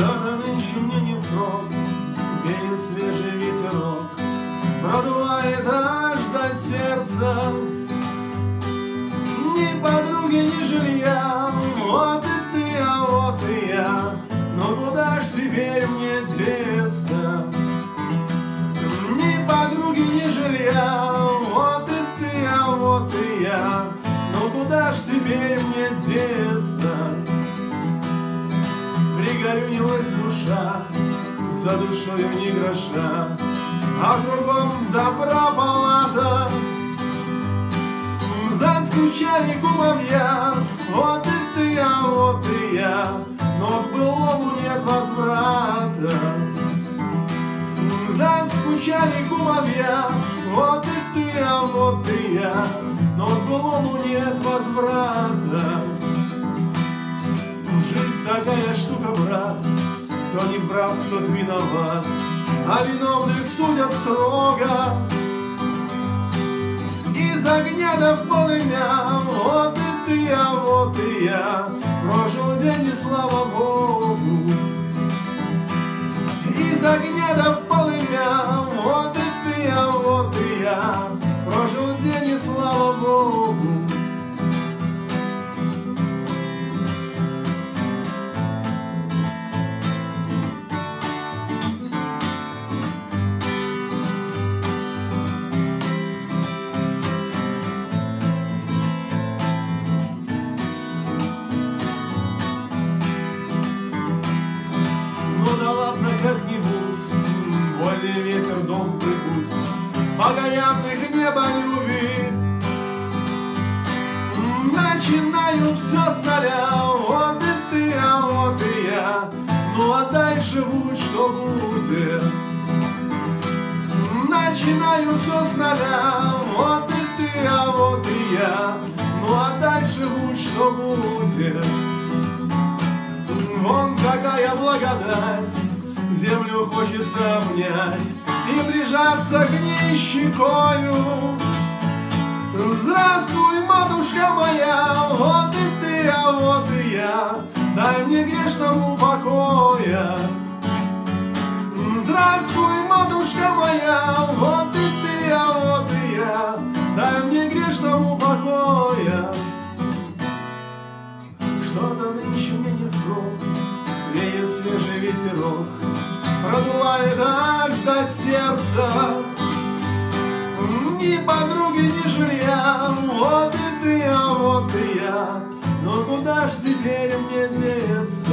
Правда, нынче мне не в впрок Веет свежий ветерок. Продувает аж до сердца. Ни подруги, ни жилья. Вот и ты, а вот и я. Но куда ж теперь мне деться? Ни подруги, ни жилья. Вот и ты, а вот и я. Но куда ж теперь душа За душою ни гроша А кругом добра палата Заскучали кумовья Вот и ты, а вот и я Но к былому нет возврата. Заскучали кумовья Вот и ты, а вот и я Но к былому Кто не прав, тот виноват. А виновных судят строго. Из огня до полымя. Вот и ты, а вот и я. Прожил день и слава Богу Богоявных неболюбий. Начинаю все с нуля, вот и ты, а вот и я, Ну а дальше будь что будет. Начинаю все с нуля, вот и ты, а вот и я, Ну а дальше будь что будет. Вон какая благодать, землю хочется обнять и прижаться к ней щекою. Здравствуй, матушка моя, вот и ты, а вот и я, дай мне грешному покоя. Здравствуй, матушка моя, вот и ты, а вот и я, дай мне грешному покоя. Что-то нынче мне не впрок, Веет свежий ветерок, Продувает аж до сердца. Ни подруги, ни жилья, Вот и ты, а вот и я, Но куда ж теперь мне деться?